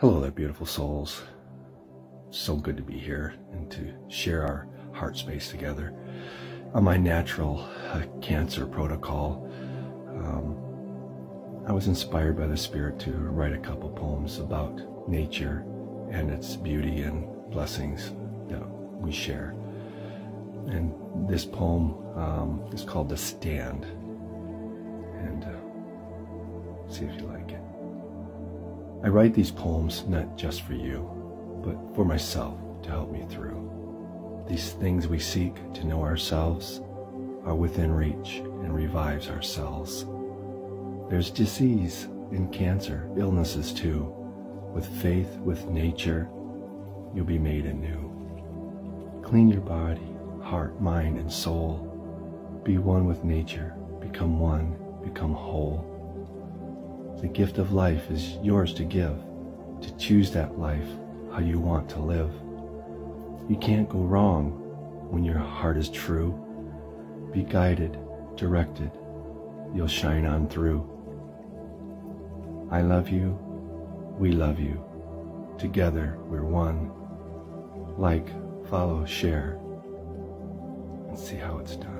Hello there, beautiful souls. So good to be here and to share our heart space together. On my natural uh, cancer protocol, um, I was inspired by the Spirit to write a couple poems about nature and its beauty and blessings that we share. And this poem um, is called The Stand. And uh, see if you like it. I write these poems not just for you, but for myself to help me through. These things we seek to know ourselves are within reach and revives our cells. There's disease and cancer, illnesses too. With faith, with nature, you'll be made anew. Clean your body, heart, mind, and soul. Be one with nature, become one, become whole. The gift of life is yours to give, to choose that life how you want to live. You can't go wrong when your heart is true. Be guided, directed, you'll shine on through. I love you, we love you. Together we're one. Like, follow, share, and see how it's done.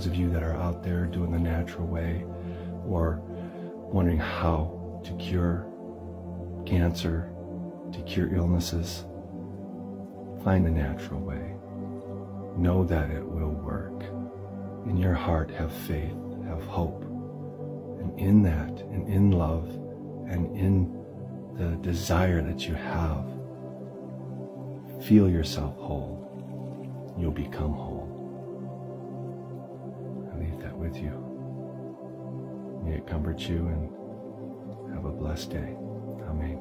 Those of you that are out there doing the natural way or wondering how to cure cancer, to cure illnesses, find the natural way. Know that it will work. In your heart, have faith, have hope. And in that, and in love, and in the desire that you have, feel yourself whole. You'll become whole with you. May it comfort you and have a blessed day. Amen.